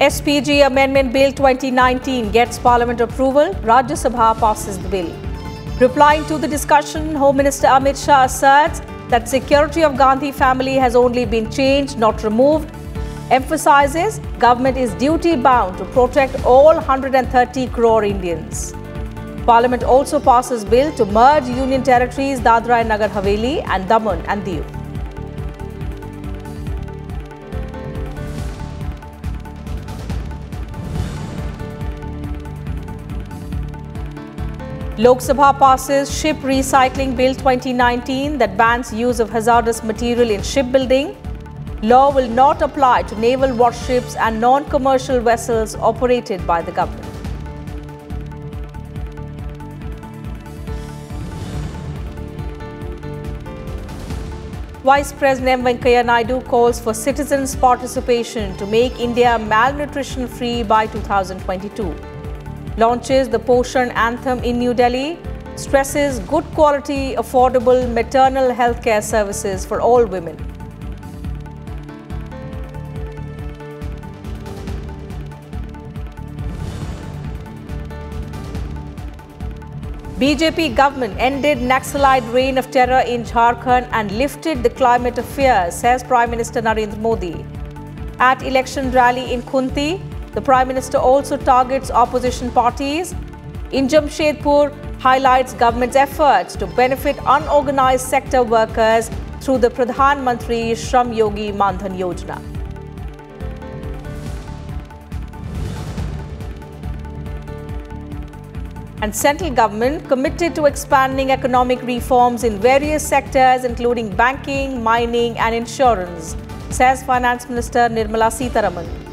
SPG Amendment Bill 2019 gets Parliament approval. Rajya Sabha passes the bill. Replying to the discussion, Home Minister Amit Shah asserts that security of Gandhi family has only been changed, not removed. Emphasizes government is duty bound to protect all 130 crore Indians. Parliament also passes bill to merge union territories Dadra and Nagar Haveli and Daman and Diu. Lok Sabha passes Ship Recycling Bill 2019 that bans use of hazardous material in shipbuilding. Law will not apply to naval warships and non-commercial vessels operated by the government. Vice President M. Venkaiah Naidu calls for citizens' participation to make India malnutrition-free by 2022 launches the Poshan Anthem in New Delhi, stresses good quality, affordable maternal health care services for all women. BJP government ended Naxalite reign of terror in Jharkhand and lifted the climate of fear, says Prime Minister Narendra Modi. At election rally in Khunti, the Prime Minister also targets opposition parties. In Jamshedpur, highlights government's efforts to benefit unorganized sector workers through the Pradhan Mantri Shram Yogi Mandhan Yojana. and central government committed to expanding economic reforms in various sectors including banking, mining and insurance, says Finance Minister Nirmala Sitharaman.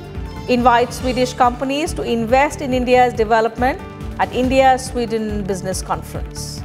Invites Swedish companies to invest in India's development at India-Sweden Business Conference.